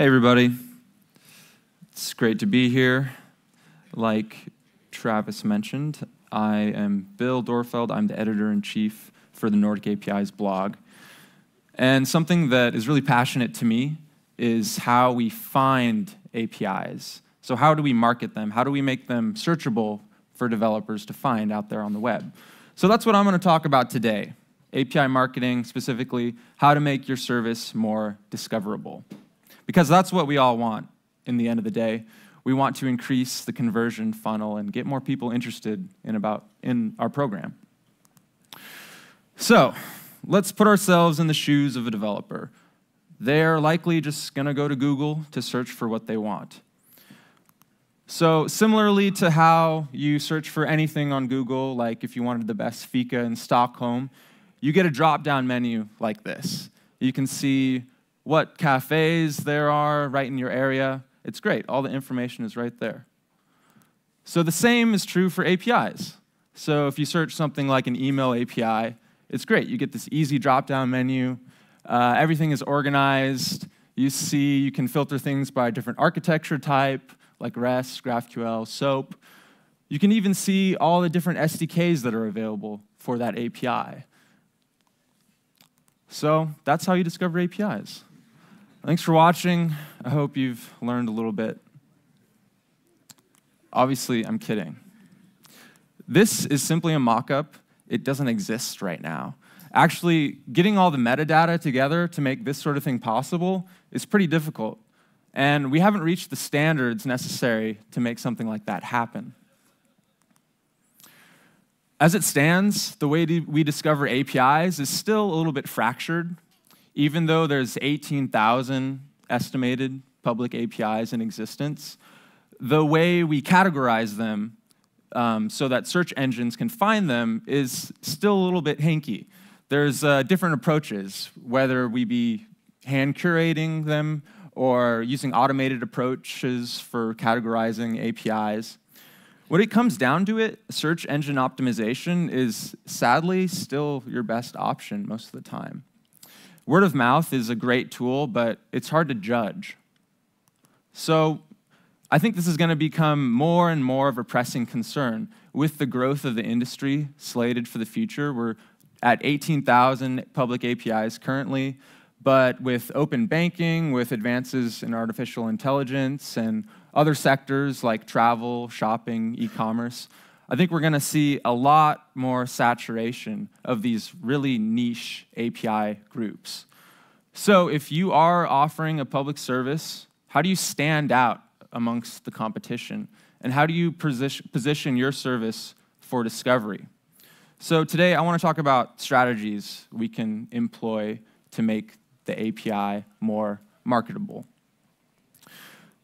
Hey, everybody. It's great to be here. Like Travis mentioned, I am Bill Doerrfeld. I'm the editor in chief for the Nordic APIs blog. And something that is really passionate to me is how we find APIs. So, how do we market them? How do we make them searchable for developers to find out there on the web? So, that's what I'm going to talk about today API marketing, specifically, how to make your service more discoverable because that's what we all want in the end of the day. We want to increase the conversion funnel and get more people interested in about in our program. So, let's put ourselves in the shoes of a developer. They're likely just going to go to Google to search for what they want. So, similarly to how you search for anything on Google, like if you wanted the best fika in Stockholm, you get a drop down menu like this. You can see what cafes there are right in your area. It's great. All the information is right there. So the same is true for APIs. So if you search something like an email API, it's great. You get this easy drop down menu. Uh, everything is organized. You see, you can filter things by different architecture type, like REST, GraphQL, SOAP. You can even see all the different SDKs that are available for that API. So that's how you discover APIs. Thanks for watching. I hope you've learned a little bit. Obviously, I'm kidding. This is simply a mock up. It doesn't exist right now. Actually, getting all the metadata together to make this sort of thing possible is pretty difficult. And we haven't reached the standards necessary to make something like that happen. As it stands, the way we discover APIs is still a little bit fractured even though there's 18,000 estimated public APIs in existence, the way we categorize them um, so that search engines can find them is still a little bit hanky. There's uh, different approaches, whether we be hand curating them or using automated approaches for categorizing APIs. When it comes down to it, search engine optimization is sadly still your best option most of the time. Word of mouth is a great tool, but it's hard to judge. So I think this is going to become more and more of a pressing concern with the growth of the industry slated for the future. We're at 18,000 public APIs currently, but with open banking, with advances in artificial intelligence, and other sectors like travel, shopping, e commerce, I think we're going to see a lot more saturation of these really niche API groups. So, if you are offering a public service, how do you stand out amongst the competition? And how do you position your service for discovery? So, today I want to talk about strategies we can employ to make the API more marketable.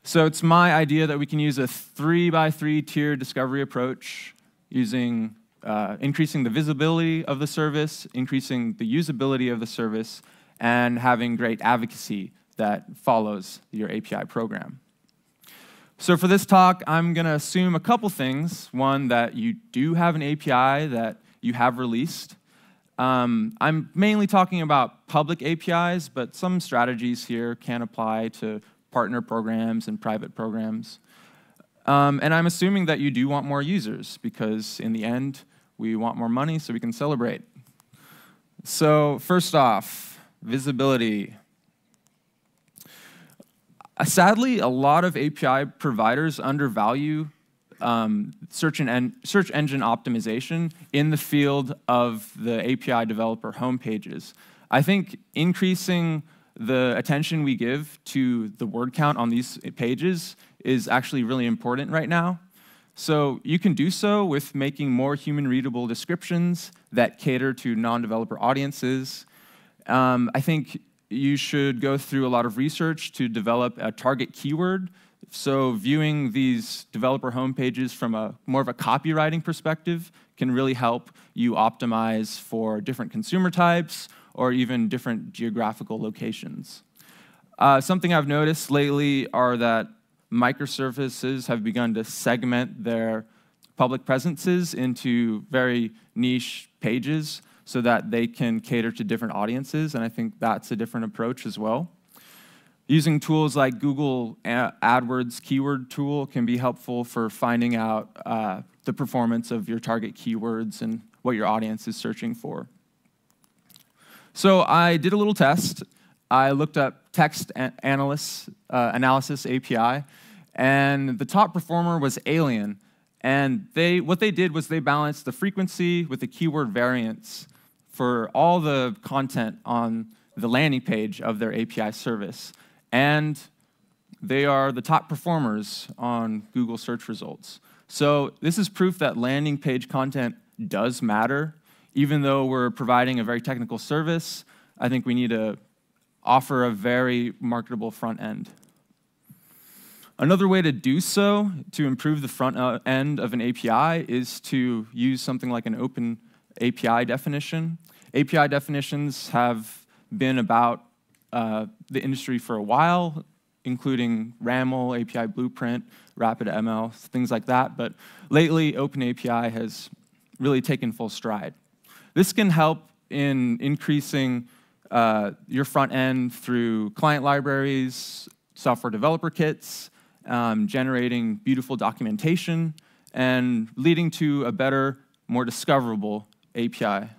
So, it's my idea that we can use a three by three tier discovery approach using uh, increasing the visibility of the service, increasing the usability of the service, and having great advocacy that follows your API program. So for this talk, I'm going to assume a couple things. One, that you do have an API that you have released. Um, I'm mainly talking about public APIs, but some strategies here can apply to partner programs and private programs. Um, and I'm assuming that you do want more users because in the end, we want more money so we can celebrate. So first off, visibility. Uh, sadly, a lot of API providers undervalue um, search, en search engine optimization in the field of the API developer homepages. I think increasing the attention we give to the word count on these pages is actually really important right now. So you can do so with making more human readable descriptions that cater to non developer audiences. Um, I think you should go through a lot of research to develop a target keyword. So viewing these developer homepages from a more of a copywriting perspective can really help you optimize for different consumer types or even different geographical locations. Uh, something I've noticed lately are that microservices have begun to segment their public presences into very niche pages so that they can cater to different audiences, and I think that's a different approach as well. Using tools like Google AdWords keyword tool can be helpful for finding out uh, the performance of your target keywords and what your audience is searching for. So I did a little test. I looked up text analysis, uh, analysis API, and the top performer was Aylien. And they, what they did was they balanced the frequency with the keyword variance for all the content on the landing page of their API service. And they are the top performers on Google search results. So this is proof that landing page content does matter. Even though we're providing a very technical service, I think we need to offer a very marketable front end. Another way to do so, to improve the front uh, end of an API, is to use something like an open API definition. API definitions have been about uh, the industry for a while, including RAML, API Blueprint, RapidML, things like that. But lately, OpenAPI has really taken full stride. This can help in increasing uh, your front end through client libraries, software developer kits, um, generating beautiful documentation, and leading to a better, more discoverable API.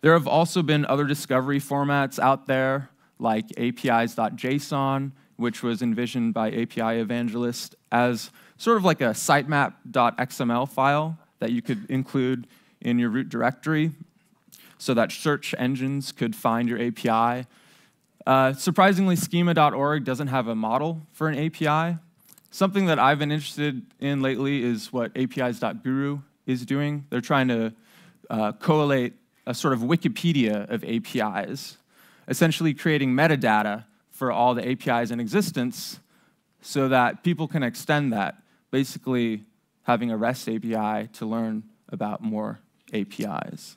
There have also been other discovery formats out there, like apis.json, which was envisioned by API Evangelist as sort of like a sitemap.xml file that you could include in your root directory so that search engines could find your API. Uh, surprisingly, schema.org doesn't have a model for an API. Something that I've been interested in lately is what apis.guru is doing. They're trying to uh, collate a sort of Wikipedia of APIs, essentially creating metadata for all the APIs in existence so that people can extend that, basically having a REST API to learn about more APIs.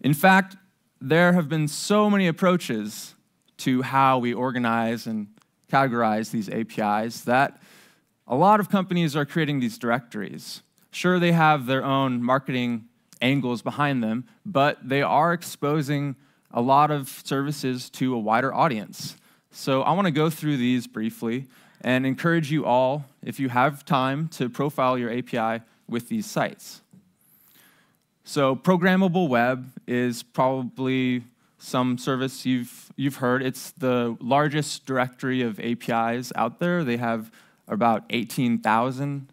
In fact, there have been so many approaches to how we organize and categorize these APIs that a lot of companies are creating these directories. Sure, they have their own marketing angles behind them, but they are exposing a lot of services to a wider audience. So I want to go through these briefly and encourage you all, if you have time, to profile your API with these sites. So programmable web is probably some service you've, you've heard. It's the largest directory of APIs out there. They have about 18,000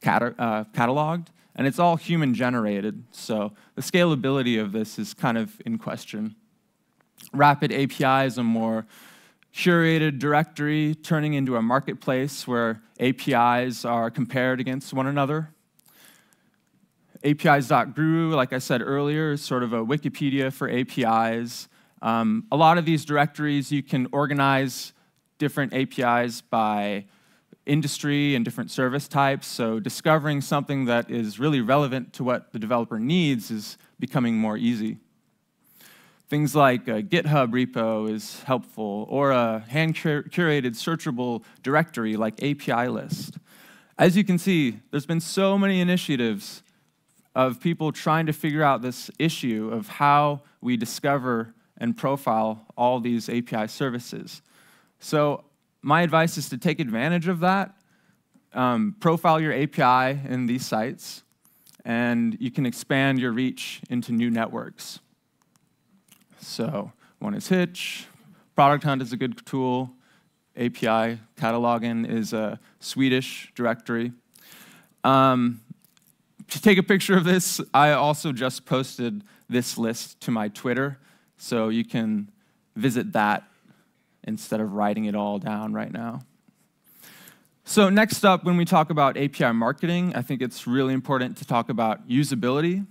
cat- uh, cataloged and it's all human generated. So the scalability of this is kind of in question. Rapid API is a more curated directory turning into a marketplace where APIs are compared against one another. APIs.guru, like I said earlier, is sort of a Wikipedia for APIs. Um, a lot of these directories, you can organize different APIs by industry and different service types. So discovering something that is really relevant to what the developer needs is becoming more easy. Things like a GitHub repo is helpful, or a hand curated searchable directory like API list. As you can see, there's been so many initiatives of people trying to figure out this issue of how we discover and profile all these API services. So my advice is to take advantage of that. Um, profile your API in these sites, and you can expand your reach into new networks. So, one is Hitch, Product Hunt is a good tool, API cataloging is a Swedish directory. Um, to take a picture of this, I also just posted this list to my Twitter, so you can visit that instead of writing it all down right now. So, next up, when we talk about API marketing, I think it's really important to talk about usability.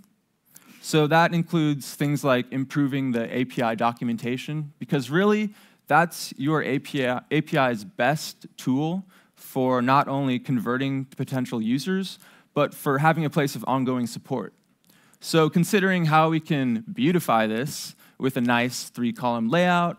So, that includes things like improving the API documentation, because really, that's your API, API's best tool for not only converting potential users, but for having a place of ongoing support. So, considering how we can beautify this with a nice three column layout,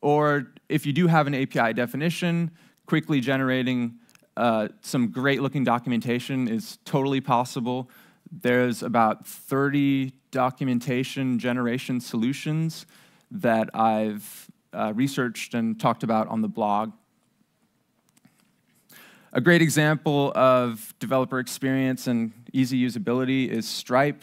or if you do have an API definition, quickly generating uh, some great looking documentation is totally possible. There's about 30 documentation generation solutions that I've uh, researched and talked about on the blog. A great example of developer experience and easy usability is Stripe.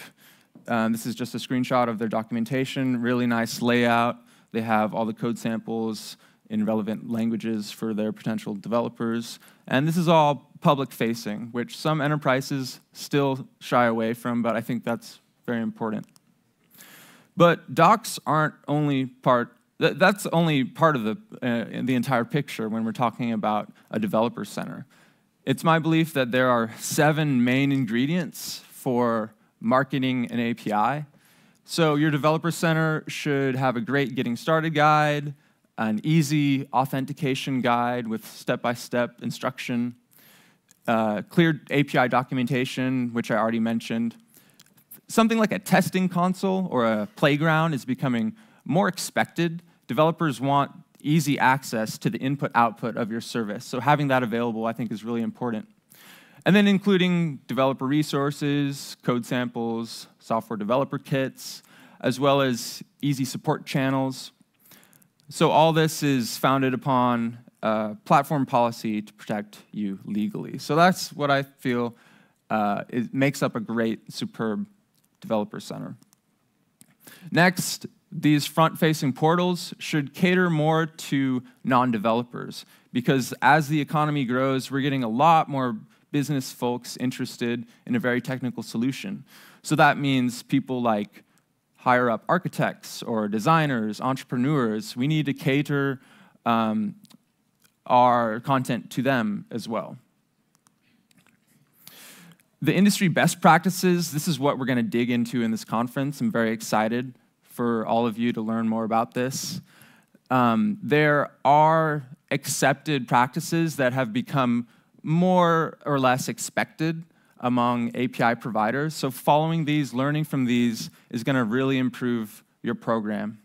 Um, this is just a screenshot of their documentation, really nice layout. They have all the code samples in relevant languages for their potential developers. And this is all public facing, which some enterprises still shy away from, but I think that's very important. But docs aren't only part, that's only part of the, uh, the entire picture when we're talking about a developer center. It's my belief that there are seven main ingredients for marketing an API. So your developer center should have a great getting started guide, an easy authentication guide with step-by-step -step instruction, uh, clear API documentation, which I already mentioned. Something like a testing console or a playground is becoming more expected. Developers want easy access to the input output of your service. So having that available, I think, is really important. And then including developer resources, code samples, software developer kits, as well as easy support channels. So all this is founded upon a platform policy to protect you legally. So that's what I feel uh, it makes up a great, superb developer center. Next, these front-facing portals should cater more to non-developers because as the economy grows, we're getting a lot more business folks interested in a very technical solution. So that means people like higher up architects or designers, entrepreneurs, we need to cater um, our content to them as well. The industry best practices, this is what we're going to dig into in this conference. I'm very excited for all of you to learn more about this. Um, there are accepted practices that have become more or less expected among API providers. So following these, learning from these is going to really improve your program.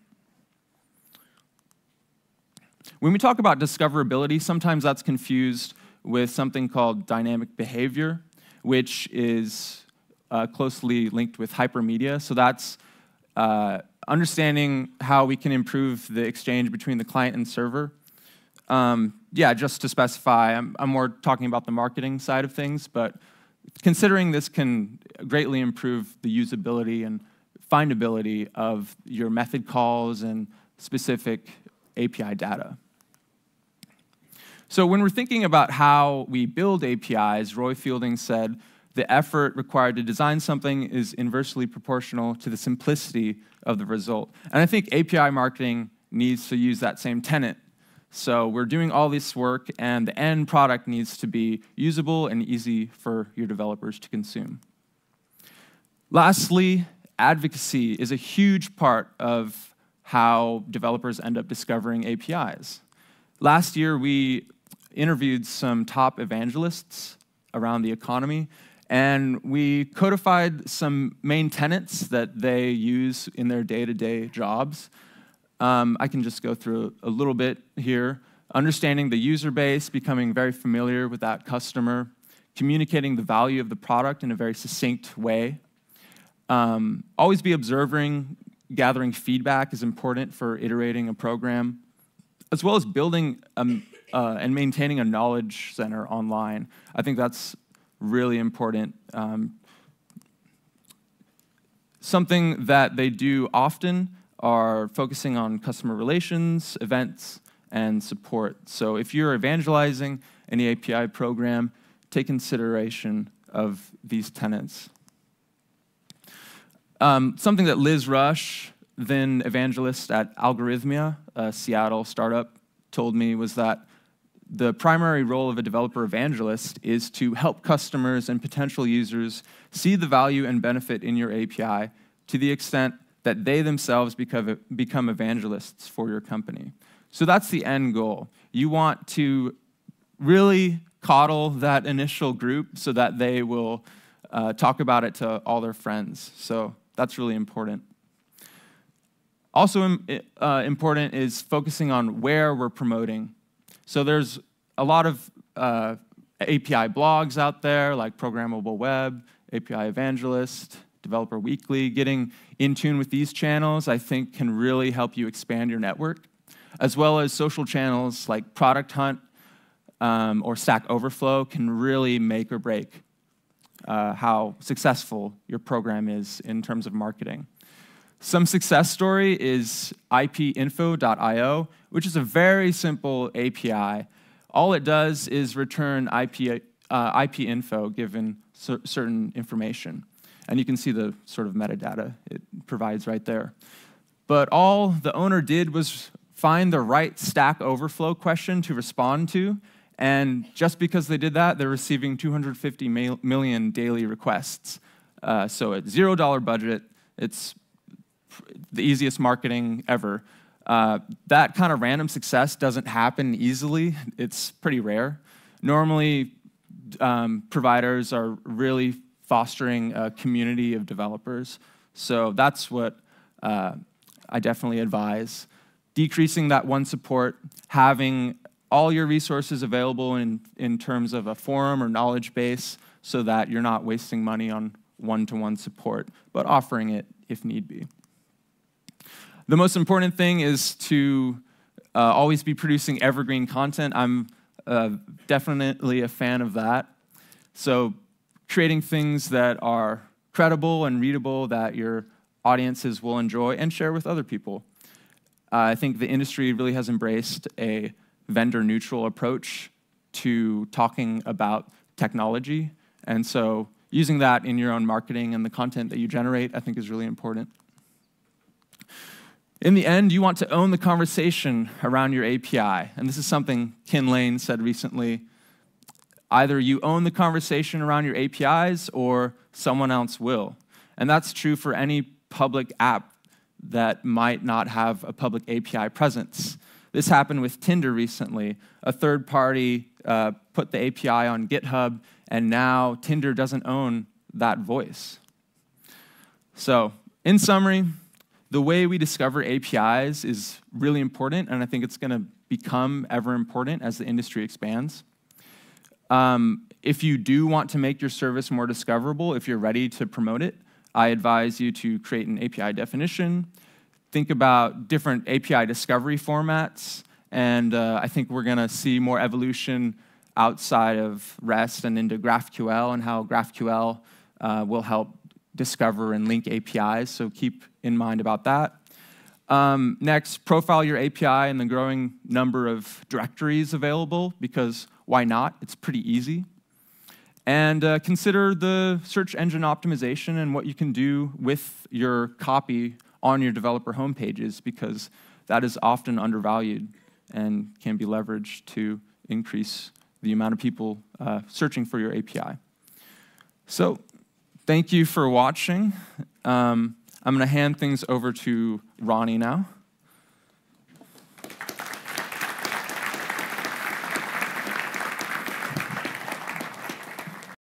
When we talk about discoverability, sometimes that's confused with something called dynamic behavior, which is uh, closely linked with hypermedia. So that's uh, understanding how we can improve the exchange between the client and server. Um, yeah, just to specify, I'm, I'm, more talking about the marketing side of things, but considering this can greatly improve the usability and findability of your method calls and specific API data. So when we're thinking about how we build APIs, Roy Fielding said, the effort required to design something is inversely proportional to the simplicity of the result. And I think API marketing needs to use that same tenant. So we're doing all this work, and the end product needs to be usable and easy for your developers to consume. Lastly, advocacy is a huge part of how developers end up discovering APIs. Last year, we interviewed some top evangelists around the economy and we codified some main tenets that they use in their day to day jobs. Um, I can just go through a little bit here. Understanding the user base, becoming very familiar with that customer, communicating the value of the product in a very succinct way. Um, always be observing, gathering feedback is important for iterating a program, as well as building um, uh, and maintaining a knowledge center online. I think that's really important. Um, something that they do often are focusing on customer relations, events, and support. So if you're evangelizing any API program, take consideration of these tenants. Um, something that Liz Rush, then evangelist at Algorithmia, a Seattle startup, told me was that the primary role of a developer evangelist is to help customers and potential users see the value and benefit in your API to the extent that they themselves become, become evangelists for your company. So that's the end goal. You want to really coddle that initial group so that they will uh, talk about it to all their friends. So that's really important. Also uh, important is focusing on where we're promoting so there's a lot of uh, API blogs out there like Programmable Web, API Evangelist, Developer Weekly. Getting in tune with these channels, I think, can really help you expand your network. as well as social channels like Product Hunt um, or Stack Overflow can really make or break uh, how successful your program is in terms of marketing. Some success story is ipinfo.io, which is a very simple API. All it does is return IP, uh, IP info given cer certain information. And you can see the sort of metadata it provides right there. But all the owner did was find the right Stack Overflow question to respond to. And just because they did that, they're receiving 250 million daily requests. Uh, so at $0 budget, it's the easiest marketing ever. Uh, that kind of random success doesn't happen easily. It's pretty rare. Normally, um, providers are really fostering a community of developers. So that's what uh, I definitely advise. Decreasing that one support, having all your resources available in, in terms of a forum or knowledge base so that you're not wasting money on one-to-one -one support, but offering it if need be. The most important thing is to uh, always be producing evergreen content. I'm uh, definitely a fan of that. So creating things that are credible and readable that your audiences will enjoy and share with other people. Uh, I think the industry really has embraced a vendor neutral approach to talking about technology. And so using that in your own marketing and the content that you generate, I think is really important. In the end, you want to own the conversation around your API. And this is something Kin Lane said recently. Either you own the conversation around your APIs or someone else will. And that's true for any public app that might not have a public API presence. This happened with Tinder recently. A third party uh, put the API on GitHub, and now Tinder doesn't own that voice. So, in summary, the way we discover APIs is really important, and I think it's going to become ever important as the industry expands. Um, if you do want to make your service more discoverable, if you're ready to promote it, I advise you to create an API definition, think about different API discovery formats, and uh, I think we're going to see more evolution outside of REST and into GraphQL and how GraphQL uh, will help discover and link APIs, so keep in mind about that. Um, next, profile your API and the growing number of directories available, because why not? It's pretty easy. And uh, consider the search engine optimization and what you can do with your copy on your developer homepages, because that is often undervalued and can be leveraged to increase the amount of people uh, searching for your API. So thank you for watching. Um, I'm going to hand things over to Ronnie now.